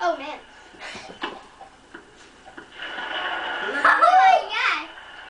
Oh man.